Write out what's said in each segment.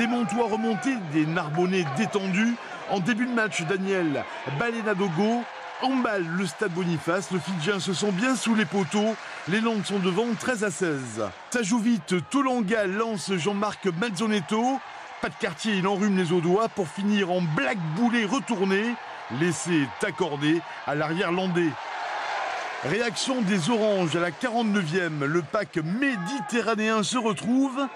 Des Montois remontés, des Narbonnais détendus. En début de match, Daniel Balenadogo emballe le stade Boniface. Le Fidjien se sent bien sous les poteaux. Les Landes sont devant 13 à 16. Ça joue vite. Tolanga lance Jean-Marc Mazzonetto. Pas de quartier, il enrhume les eaux doigts pour finir en black boulet retourné. L'essai est accordé à l'arrière landais. Réaction des Oranges à la 49e. Le pack méditerranéen se retrouve,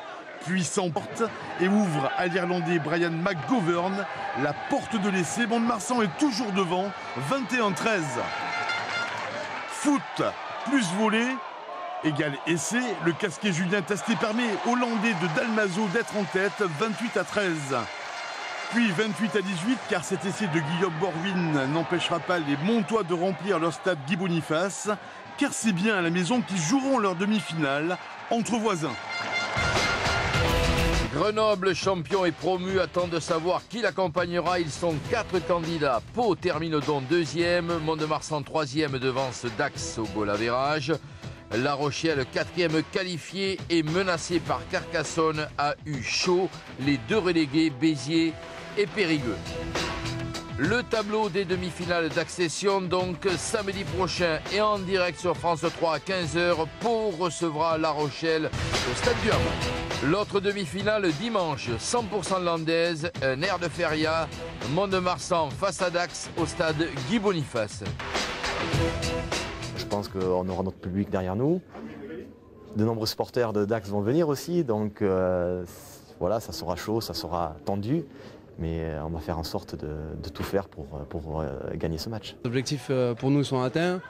puis s'emporte et ouvre à l'Irlandais Brian McGovern la porte de l'essai. Mont-de-Marsan est toujours devant, 21-13. Foot plus volé égal essai. Le casqué Julien Tasté permet Hollandais de Dalmazo d'être en tête, 28 à 13. Puis 28 à 18, car cet essai de Guillaume Borwin n'empêchera pas les Montois de remplir leur stade Guy Boniface, car c'est bien à la maison qu'ils joueront leur demi-finale entre voisins. Grenoble champion et promu attend de savoir qui l'accompagnera. Ils sont quatre candidats. Pau termine donc deuxième, Mont-de-Marsan troisième devance Dax au goal La Rochelle, quatrième qualifié et menacé par Carcassonne, a eu chaud. Les deux relégués, Béziers et Périgueux. Le tableau des demi-finales d'accession, donc samedi prochain et en direct sur France 3 à 15h. Pau recevra La Rochelle au Stade du Havre. L'autre demi-finale dimanche, 100% landaise, un air de feria, Mont-de-Marsan face à Dax au stade Guy Boniface. Je pense qu'on aura notre public derrière nous. De nombreux supporters de Dax vont venir aussi, donc euh, voilà, ça sera chaud, ça sera tendu. Mais euh, on va faire en sorte de, tout faire pour, pour euh, gagner ce match. Les objectifs pour nous sont atteints.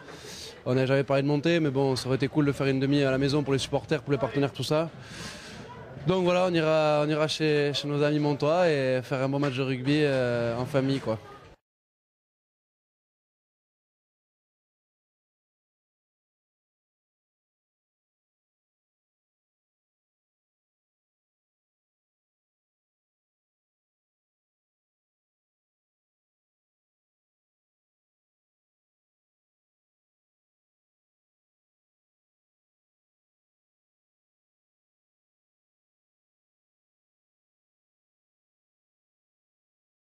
On n'a jamais parlé de monter, mais bon, ça aurait été cool de faire une demi à la maison pour les supporters, pour les partenaires, tout ça. Donc voilà, on ira, on ira chez, chez nos amis montois et faire un bon match de rugby euh, en famille. quoi.